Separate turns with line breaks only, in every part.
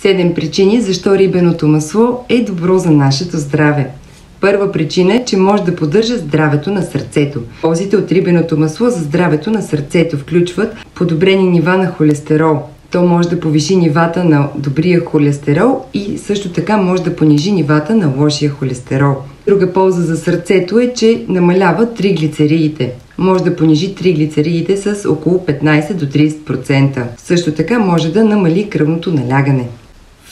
Седем причини защо рибеното масло е добро за нашето здраве. Първа причина е, че може да поддържа здравето на сърцето. Ползите от рибеното масло за здравето на сърцето включват подобрени нива на холестерол. То може да повиши нивата на добрия холестерол и също така може да понижи нивата на лошия холестерол. Друга полза за сърцето е, че намалява триглицеридите. Може да понижи триглицеридите с около 15 до 30%. Също така може да намали кръвното налягане.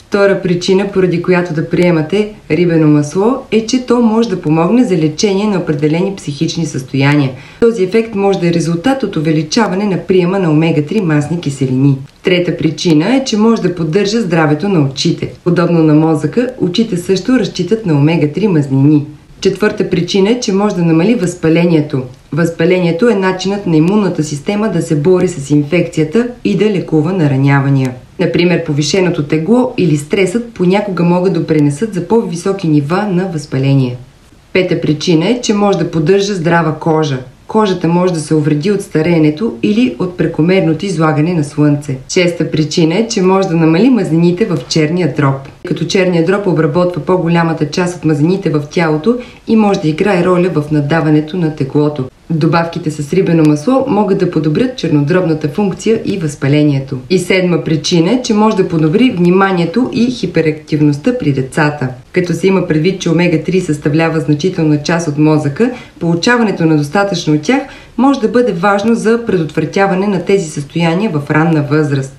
Втора причина, поради която да приемате рибено масло, е, че то може да помогне за лечение на определени психични състояния. Този ефект може да е резултат от увеличаване на приема на омега-3 масни киселини. Трета причина е, че може да поддържа здравето на очите. Подобно на мозъка, очите също разчитат на омега-3 мазнини. Четвърта причина е, че може да намали възпалението. Възпалението е начинът на имунната система да се бори с инфекцията и да лекува наранявания. Например, повишеното тегло или стресът понякога могат да пренесат за по-високи нива на възпаление. Пета причина е, че може да поддържа здрава кожа. Кожата може да се увреди от стареенето или от прекомерното излагане на слънце. Шеста причина е, че може да намали мазнините в черния дроб. Като черния дроб обработва по-голямата част от мазнините в тялото и може да играе роля в надаването на теглото. Добавките с рибено масло могат да подобрят чернодробната функция и възпалението. И седма причина е, че може да подобри вниманието и хиперактивността при децата. Като се има предвид, че омега-3 съставлява значителна част от мозъка, получаването на достатъчно от тях може да бъде важно за предотвратяване на тези състояния в ранна възраст.